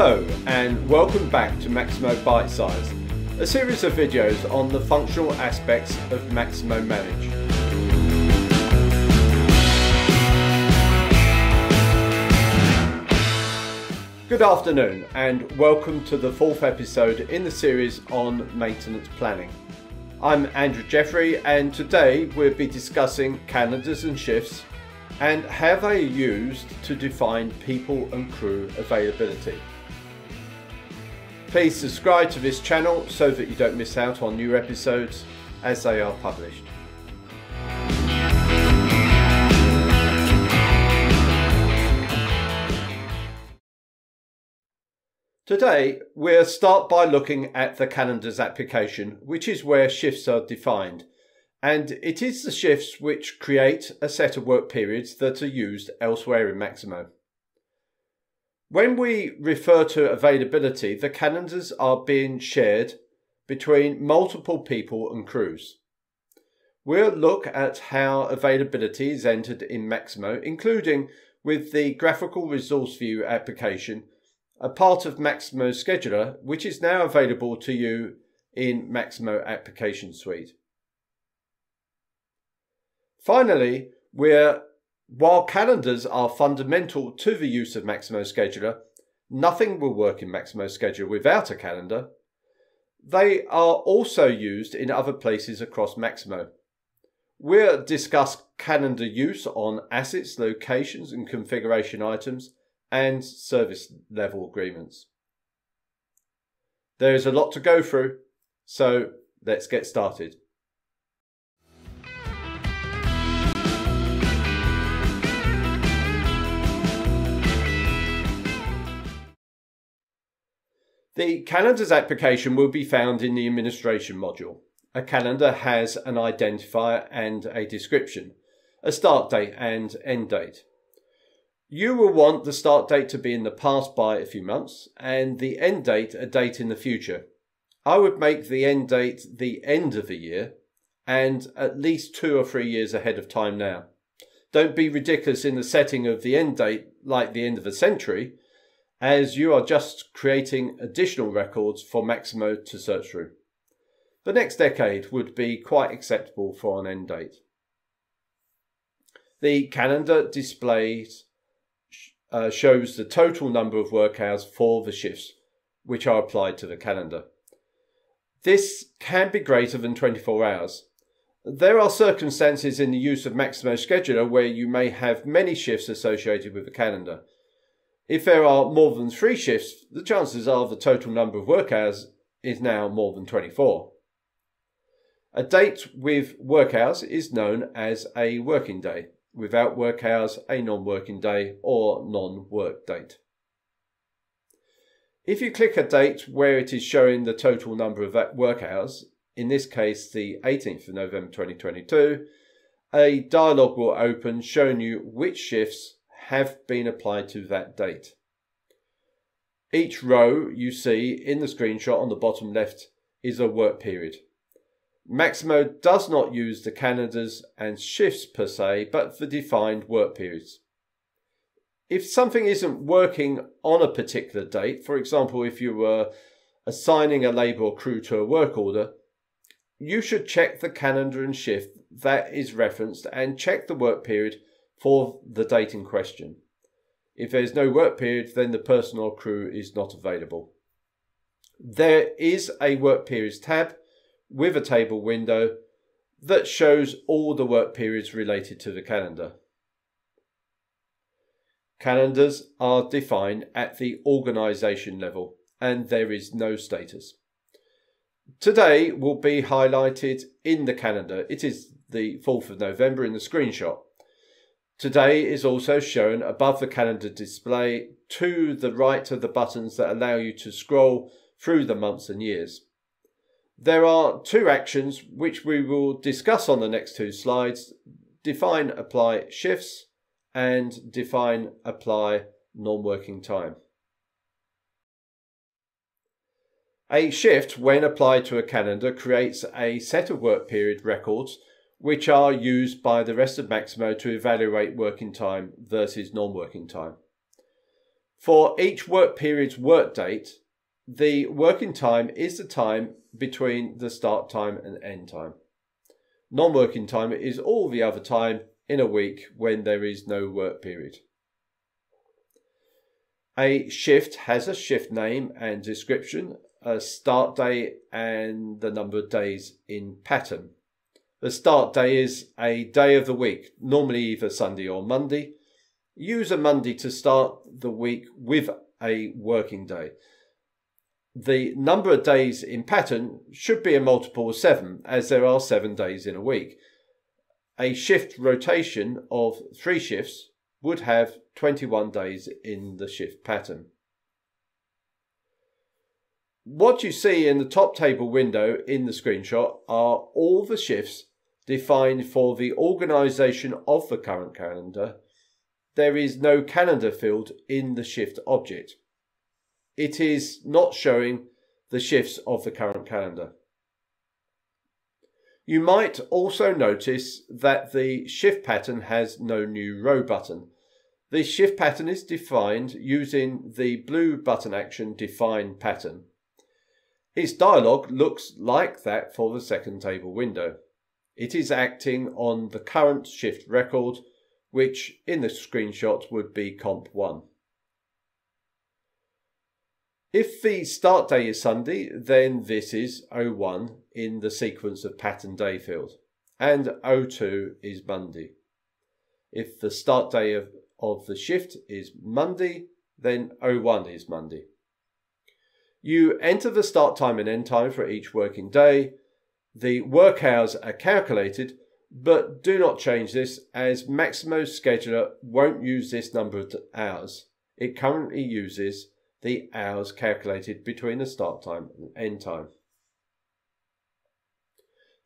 Hello and welcome back to Maximo Bite Size, a series of videos on the functional aspects of Maximo Manage. Good afternoon and welcome to the fourth episode in the series on maintenance planning. I'm Andrew Jeffrey and today we'll be discussing calendars and shifts and how they are used to define people and crew availability. Please subscribe to this channel so that you don't miss out on new episodes as they are published. Today, we'll start by looking at the calendars application, which is where shifts are defined. And it is the shifts which create a set of work periods that are used elsewhere in Maximo. When we refer to availability, the calendars are being shared between multiple people and crews. We'll look at how availability is entered in Maximo, including with the graphical resource view application, a part of Maximo Scheduler, which is now available to you in Maximo Application Suite. Finally, we're while calendars are fundamental to the use of Maximo Scheduler, nothing will work in Maximo Scheduler without a calendar. They are also used in other places across Maximo. We'll discuss calendar use on assets, locations and configuration items and service level agreements. There is a lot to go through, so let's get started. The calendars application will be found in the administration module. A calendar has an identifier and a description, a start date and end date. You will want the start date to be in the past by a few months and the end date a date in the future. I would make the end date the end of the year and at least two or three years ahead of time now. Don't be ridiculous in the setting of the end date like the end of a century as you are just creating additional records for Maximo to search through. The next decade would be quite acceptable for an end date. The calendar displays uh, shows the total number of work hours for the shifts which are applied to the calendar. This can be greater than 24 hours. There are circumstances in the use of Maximo Scheduler where you may have many shifts associated with the calendar, if there are more than three shifts, the chances are the total number of work hours is now more than 24. A date with work hours is known as a working day. Without work hours, a non-working day or non-work date. If you click a date where it is showing the total number of work hours, in this case the 18th of November 2022, a dialog will open showing you which shifts have been applied to that date. Each row you see in the screenshot on the bottom left is a work period. Maximo does not use the calendars and shifts per se, but the defined work periods. If something isn't working on a particular date, for example, if you were assigning a labour crew to a work order, you should check the calendar and shift that is referenced and check the work period for the date in question. If there's no work period, then the person or crew is not available. There is a work periods tab with a table window that shows all the work periods related to the calendar. Calendars are defined at the organisation level and there is no status. Today will be highlighted in the calendar. It is the 4th of November in the screenshot. Today is also shown above the calendar display to the right of the buttons that allow you to scroll through the months and years. There are two actions which we will discuss on the next two slides. Define apply shifts and define apply non-working time. A shift, when applied to a calendar, creates a set of work period records which are used by the rest of Maximo to evaluate working time versus non-working time. For each work period's work date, the working time is the time between the start time and end time. Non working time is all the other time in a week when there is no work period. A shift has a shift name and description, a start day, and the number of days in pattern. The start day is a day of the week, normally either Sunday or Monday. Use a Monday to start the week with a working day. The number of days in pattern should be a multiple of seven, as there are seven days in a week. A shift rotation of three shifts would have 21 days in the shift pattern. What you see in the top table window in the screenshot are all the shifts defined for the organisation of the current calendar, there is no calendar field in the shift object. It is not showing the shifts of the current calendar. You might also notice that the shift pattern has no new row button. The shift pattern is defined using the blue button action define pattern. Its dialog looks like that for the second table window. It is acting on the current shift record, which in the screenshot would be comp 1. If the start day is Sunday, then this is O1 in the sequence of pattern day field, and O2 is Monday. If the start day of, of the shift is Monday, then O1 is Monday. You enter the start time and end time for each working day, the work hours are calculated, but do not change this as Maximo Scheduler won't use this number of hours. It currently uses the hours calculated between the start time and end time.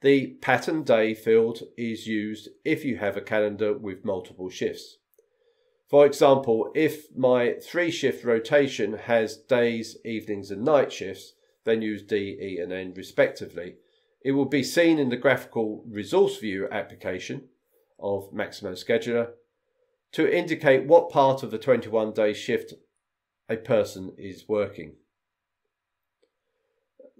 The pattern day field is used if you have a calendar with multiple shifts. For example, if my three shift rotation has days, evenings, and night shifts, then use D, E, and N respectively. It will be seen in the graphical resource view application of Maximo Scheduler to indicate what part of the 21 day shift a person is working.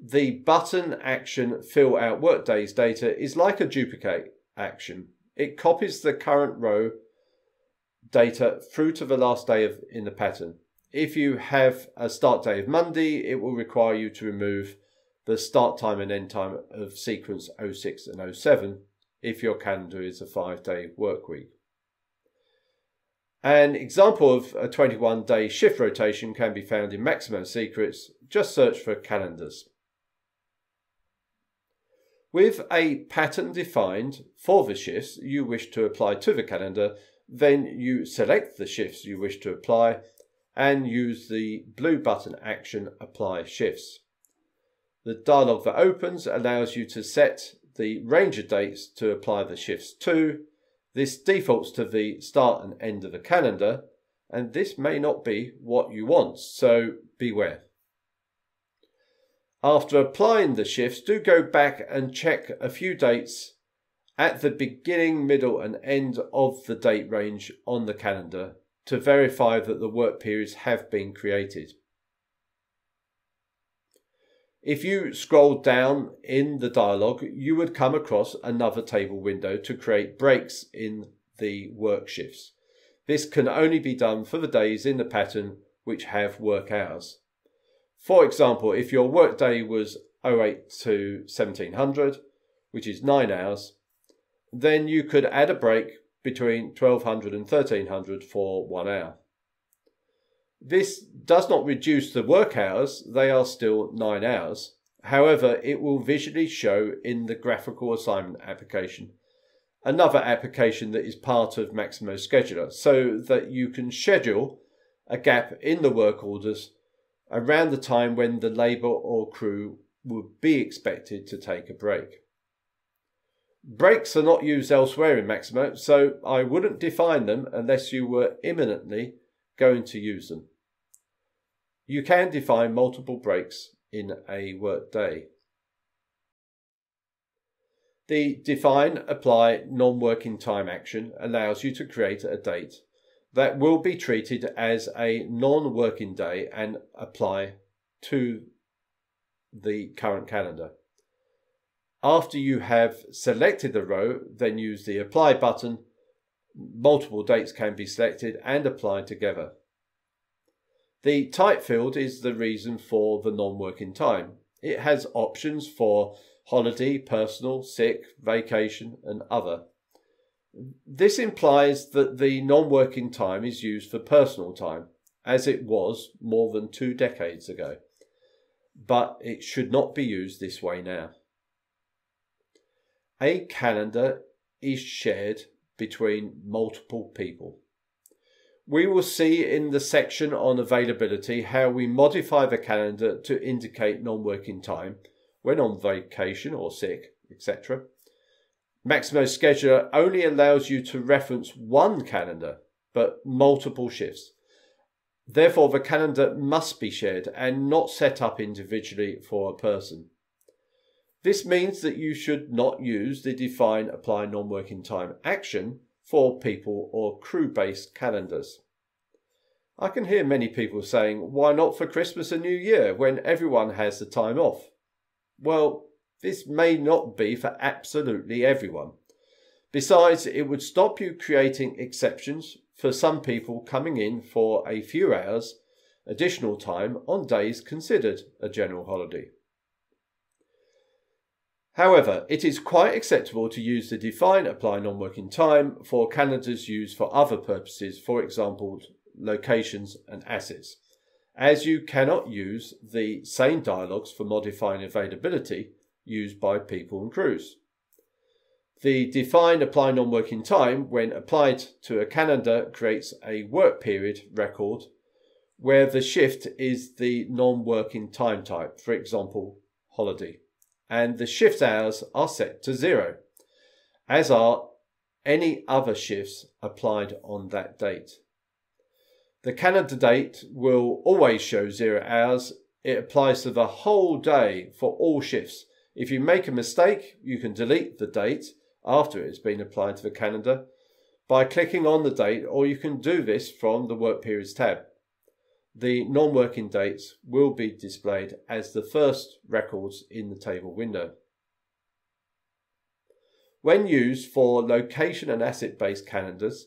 The button action fill out workdays data is like a duplicate action. It copies the current row data through to the last day of in the pattern. If you have a start day of Monday, it will require you to remove the start time and end time of sequence 06 and 07 if your calendar is a five day work week. An example of a 21 day shift rotation can be found in Maximo Secrets. Just search for calendars. With a pattern defined for the shifts you wish to apply to the calendar, then you select the shifts you wish to apply and use the blue button action Apply Shifts. The dialog that opens allows you to set the range of dates to apply the shifts to. This defaults to the start and end of the calendar, and this may not be what you want, so beware. After applying the shifts, do go back and check a few dates at the beginning, middle, and end of the date range on the calendar to verify that the work periods have been created. If you scroll down in the dialog, you would come across another table window to create breaks in the work shifts. This can only be done for the days in the pattern which have work hours. For example, if your work day was 08 to 1700, which is 9 hours, then you could add a break between 1200 and 1300 for 1 hour. This does not reduce the work hours, they are still 9 hours. However, it will visually show in the graphical assignment application, another application that is part of Maximo Scheduler, so that you can schedule a gap in the work orders around the time when the labour or crew would be expected to take a break. Breaks are not used elsewhere in Maximo, so I wouldn't define them unless you were imminently going to use them. You can define multiple breaks in a workday. The define apply non-working time action allows you to create a date that will be treated as a non working day and apply to the current calendar. After you have selected the row, then use the apply button. Multiple dates can be selected and applied together. The type field is the reason for the non-working time. It has options for holiday, personal, sick, vacation and other. This implies that the non-working time is used for personal time, as it was more than two decades ago. But it should not be used this way now. A calendar is shared between multiple people. We will see in the section on availability how we modify the calendar to indicate non-working time when on vacation or sick, etc. Maximo Scheduler only allows you to reference one calendar, but multiple shifts. Therefore, the calendar must be shared and not set up individually for a person. This means that you should not use the define apply non-working time action for people or crew based calendars. I can hear many people saying, why not for Christmas and New Year when everyone has the time off? Well, this may not be for absolutely everyone. Besides, it would stop you creating exceptions for some people coming in for a few hours additional time on days considered a general holiday. However, it is quite acceptable to use the define apply non-working time for calendars used for other purposes, for example, locations and assets, as you cannot use the same dialogues for modifying availability used by people and crews. The define apply non-working time, when applied to a calendar, creates a work period record where the shift is the non-working time type, for example, holiday and the shift hours are set to zero, as are any other shifts applied on that date. The calendar date will always show zero hours. It applies to the whole day for all shifts. If you make a mistake, you can delete the date after it has been applied to the calendar by clicking on the date, or you can do this from the Work Periods tab the non-working dates will be displayed as the first records in the table window. When used for location and asset-based calendars,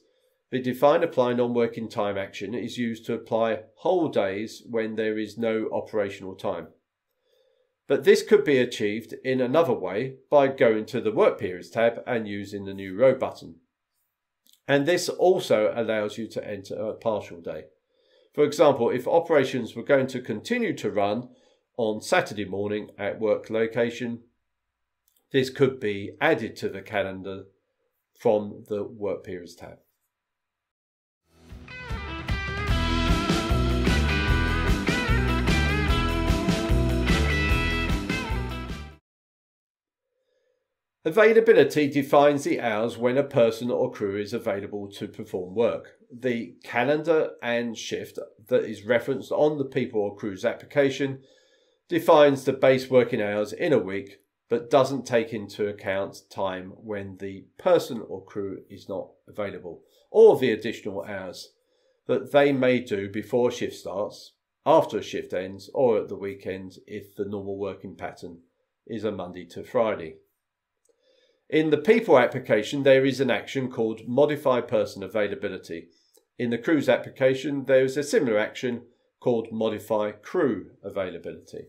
the define apply non-working time action is used to apply whole days when there is no operational time. But this could be achieved in another way by going to the Work Periods tab and using the New Row button. And this also allows you to enter a partial day. For example, if operations were going to continue to run on Saturday morning at work location, this could be added to the calendar from the Work Periods tab. Availability defines the hours when a person or crew is available to perform work the calendar and shift that is referenced on the people or crews application defines the base working hours in a week but doesn't take into account time when the person or crew is not available or the additional hours that they may do before shift starts, after a shift ends, or at the weekend if the normal working pattern is a Monday to Friday. In the people application, there is an action called modify person availability. In the crews application, there is a similar action called modify crew availability.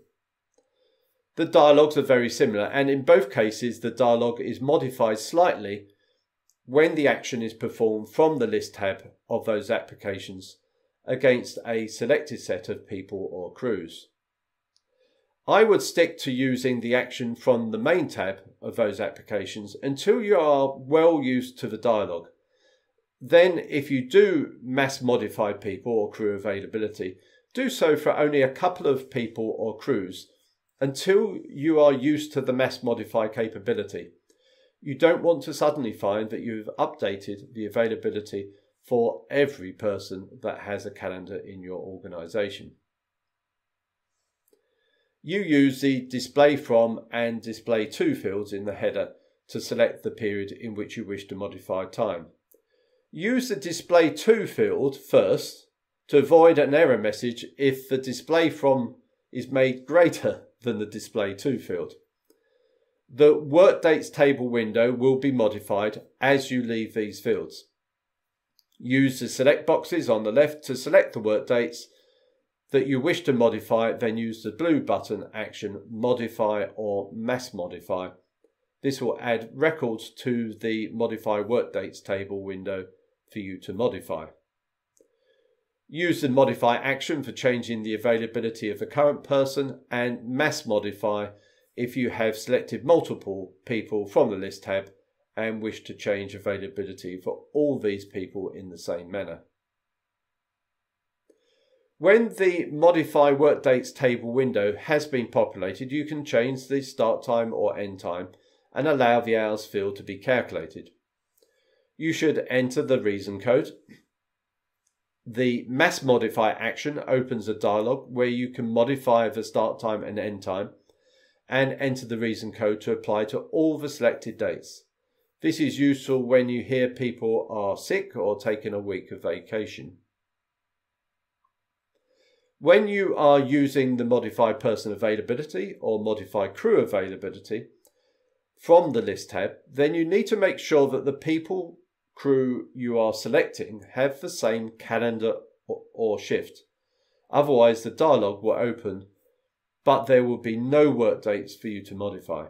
The dialogues are very similar, and in both cases, the dialogue is modified slightly when the action is performed from the list tab of those applications against a selected set of people or crews. I would stick to using the action from the main tab of those applications until you are well used to the dialogue. Then, if you do mass modify people or crew availability, do so for only a couple of people or crews until you are used to the mass modify capability. You don't want to suddenly find that you've updated the availability for every person that has a calendar in your organization you use the display from and display to fields in the header to select the period in which you wish to modify time. Use the display to field first to avoid an error message if the display from is made greater than the display to field. The work dates table window will be modified as you leave these fields. Use the select boxes on the left to select the work dates that you wish to modify, then use the blue button action Modify or Mass Modify. This will add records to the Modify Work Dates table window for you to modify. Use the Modify action for changing the availability of the current person and Mass Modify if you have selected multiple people from the List tab and wish to change availability for all these people in the same manner. When the Modify Work Dates table window has been populated, you can change the start time or end time and allow the hours field to be calculated. You should enter the reason code. The Mass Modify action opens a dialog where you can modify the start time and end time and enter the reason code to apply to all the selected dates. This is useful when you hear people are sick or taking a week of vacation. When you are using the modify person availability or modify crew availability from the list tab, then you need to make sure that the people crew you are selecting have the same calendar or shift. Otherwise, the dialog will open, but there will be no work dates for you to modify.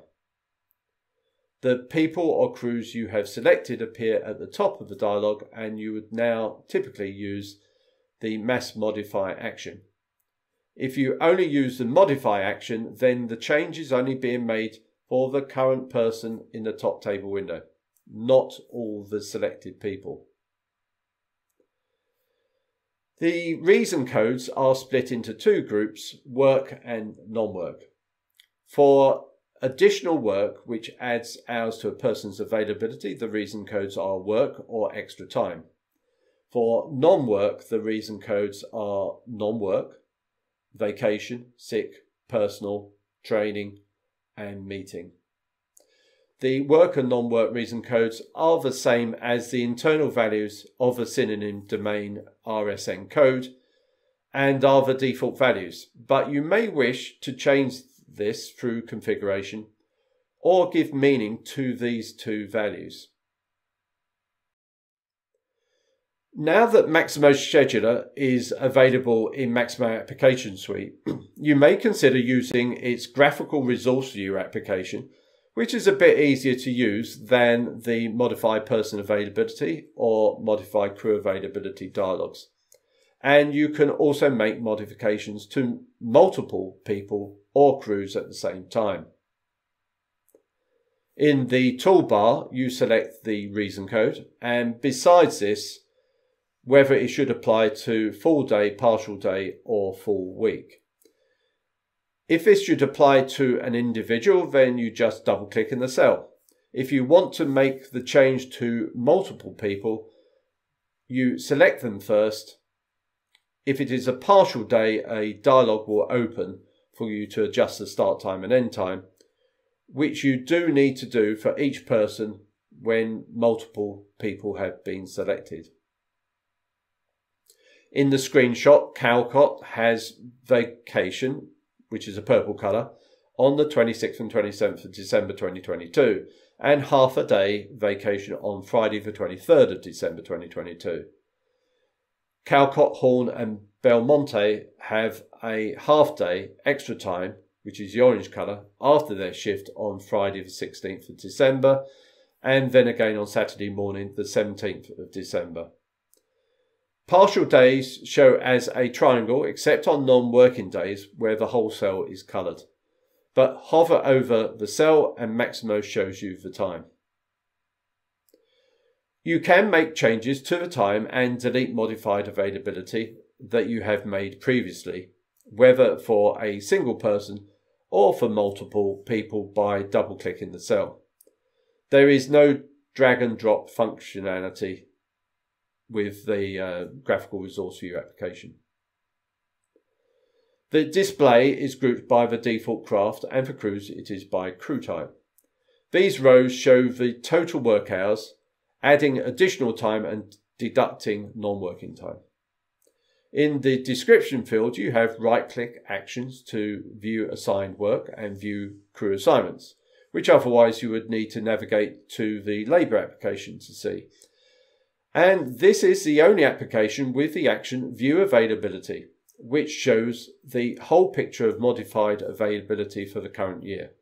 The people or crews you have selected appear at the top of the dialog and you would now typically use the mass modify action. If you only use the modify action, then the change is only being made for the current person in the top table window, not all the selected people. The reason codes are split into two groups, work and non-work. For additional work which adds hours to a person's availability, the reason codes are work or extra time. For non-work, the reason codes are non-work, vacation, sick, personal, training, and meeting. The work and non work reason codes are the same as the internal values of a synonym domain RSN code and are the default values, but you may wish to change this through configuration or give meaning to these two values. Now that Maximo Scheduler is available in Maximo Application Suite, you may consider using its graphical resource view application, which is a bit easier to use than the modify person availability or modify crew availability dialogues. And you can also make modifications to multiple people or crews at the same time. In the toolbar, you select the reason code, and besides this, whether it should apply to full day, partial day, or full week. If this should apply to an individual, then you just double click in the cell. If you want to make the change to multiple people, you select them first. If it is a partial day, a dialog will open for you to adjust the start time and end time, which you do need to do for each person when multiple people have been selected. In the screenshot, Calcott has vacation, which is a purple colour, on the 26th and 27th of December 2022, and half a day vacation on Friday the 23rd of December 2022. Calcott, Horn and Belmonte have a half day extra time, which is the orange colour, after their shift on Friday the 16th of December, and then again on Saturday morning the 17th of December. Partial days show as a triangle except on non-working days where the whole cell is coloured. But hover over the cell and Maximo shows you the time. You can make changes to the time and delete modified availability that you have made previously, whether for a single person or for multiple people by double clicking the cell. There is no drag and drop functionality with the uh, graphical resource view application. The display is grouped by the default craft and for crews it is by crew type. These rows show the total work hours, adding additional time and deducting non-working time. In the description field, you have right-click actions to view assigned work and view crew assignments, which otherwise you would need to navigate to the labour application to see. And this is the only application with the action view availability, which shows the whole picture of modified availability for the current year.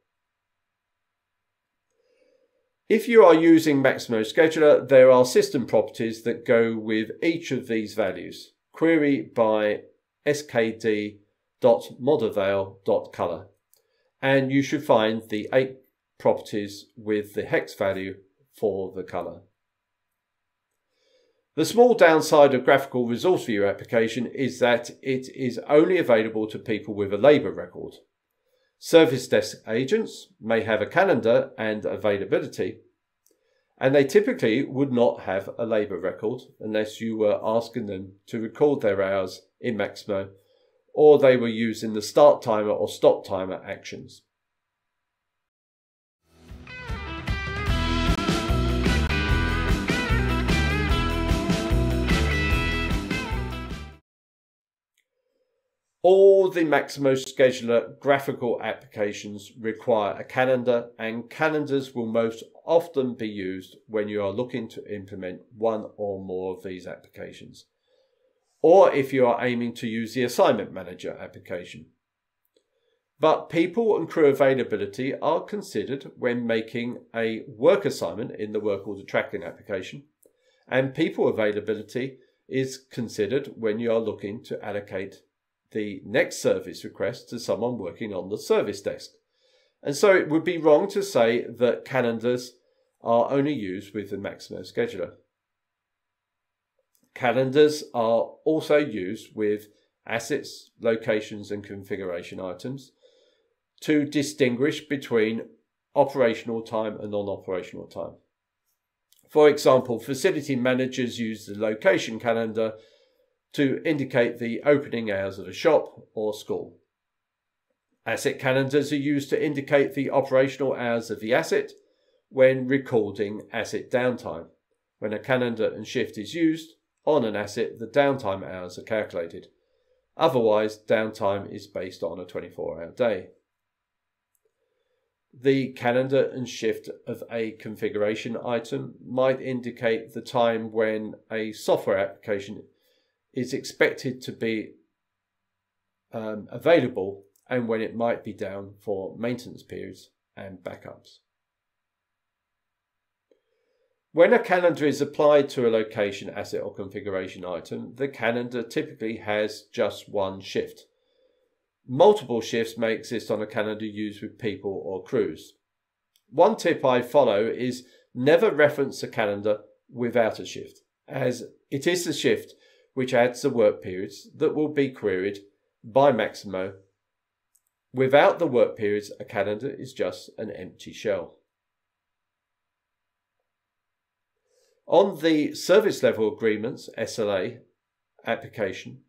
If you are using Maximo Scheduler, there are system properties that go with each of these values. Query by skd.modavail.color. And you should find the eight properties with the hex value for the color. The small downside of graphical resource view application is that it is only available to people with a labour record. Service desk agents may have a calendar and availability, and they typically would not have a labour record unless you were asking them to record their hours in Maximo or they were using the start timer or stop timer actions. All the Maximo Scheduler graphical applications require a calendar, and calendars will most often be used when you are looking to implement one or more of these applications, or if you are aiming to use the Assignment Manager application. But people and crew availability are considered when making a work assignment in the work order tracking application, and people availability is considered when you are looking to allocate the next service request to someone working on the service desk. And so it would be wrong to say that calendars are only used with the Maximo scheduler. Calendars are also used with assets, locations, and configuration items to distinguish between operational time and non operational time. For example, facility managers use the location calendar to indicate the opening hours of a shop or school. Asset calendars are used to indicate the operational hours of the asset when recording asset downtime. When a calendar and shift is used on an asset, the downtime hours are calculated. Otherwise, downtime is based on a 24 hour day. The calendar and shift of a configuration item might indicate the time when a software application is expected to be um, available and when it might be down for maintenance periods and backups. When a calendar is applied to a location, asset, or configuration item, the calendar typically has just one shift. Multiple shifts may exist on a calendar used with people or crews. One tip I follow is never reference a calendar without a shift, as it is the shift which adds the work periods that will be queried by Maximo. Without the work periods, a calendar is just an empty shell. On the service level agreements, SLA, application,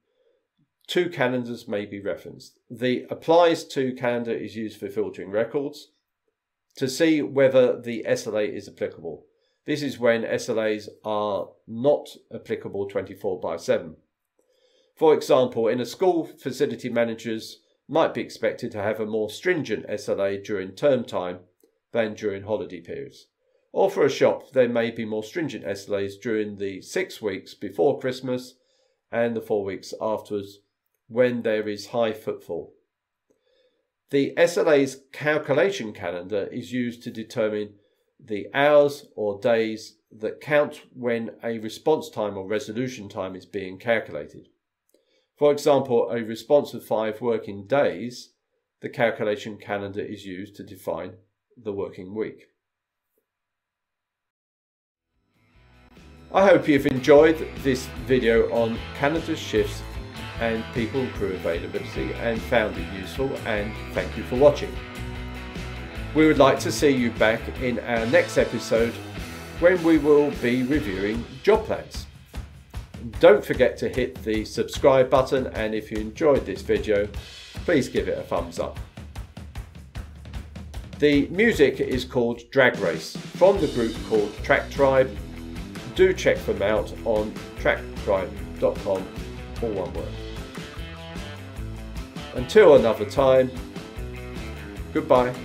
two calendars may be referenced. The applies to calendar is used for filtering records to see whether the SLA is applicable. This is when SLAs are not applicable 24 by 7. For example, in a school, facility managers might be expected to have a more stringent SLA during term time than during holiday periods. Or for a shop, there may be more stringent SLAs during the six weeks before Christmas and the four weeks afterwards when there is high footfall. The SLA's calculation calendar is used to determine the hours or days that count when a response time or resolution time is being calculated. For example, a response of five working days, the calculation calendar is used to define the working week. I hope you've enjoyed this video on calendar shifts and people crew availability and found it useful and thank you for watching. We would like to see you back in our next episode when we will be reviewing job plans. Don't forget to hit the subscribe button and if you enjoyed this video, please give it a thumbs up. The music is called Drag Race from the group called Track Tribe. do check them out on tracktribe.com, all one word. Until another time, goodbye.